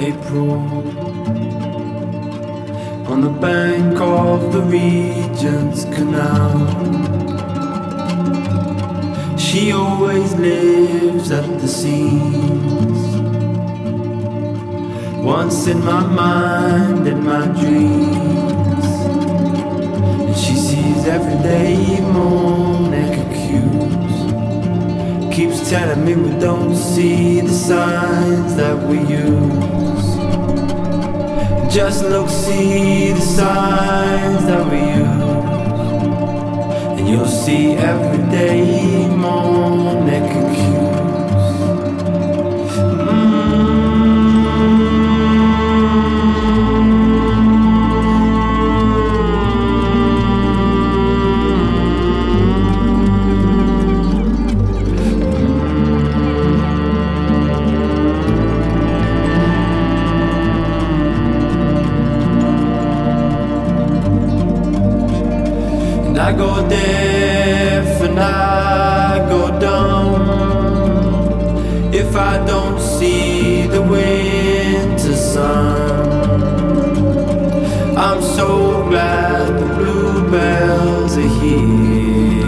April on the bank of the Regent's Canal. She always lives at the scenes. Once in my mind, in my dreams. And she sees every day more telling me we don't see the signs that we use. Just look, see the signs that we use. And you'll see every day more I go deaf and I go dumb if I don't see the winter sun. I'm so glad the bluebells are here.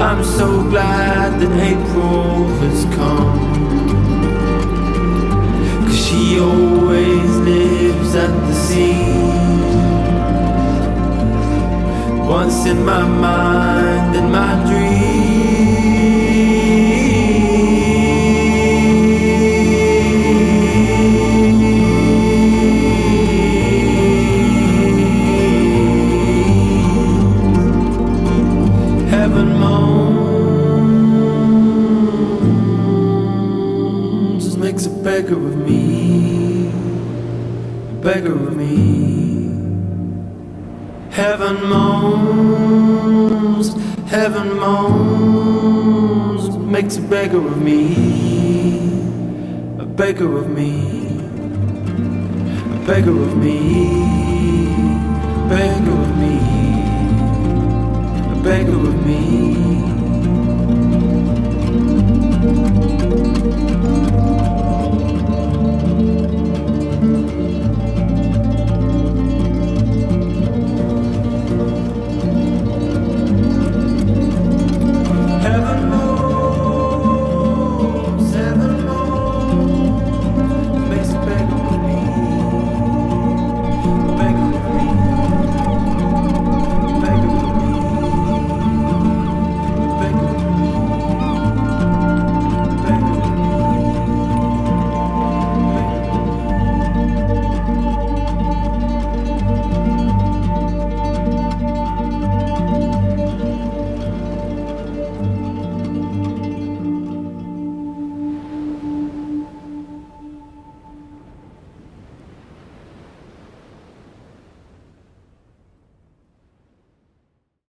I'm so glad that April has come. Cause she always lives Once in my mind, in my dreams. Heaven moans, makes a beggar of me, a beggar of me. Heaven moans, heaven moans, makes a beggar of me, a beggar of me, a beggar of me.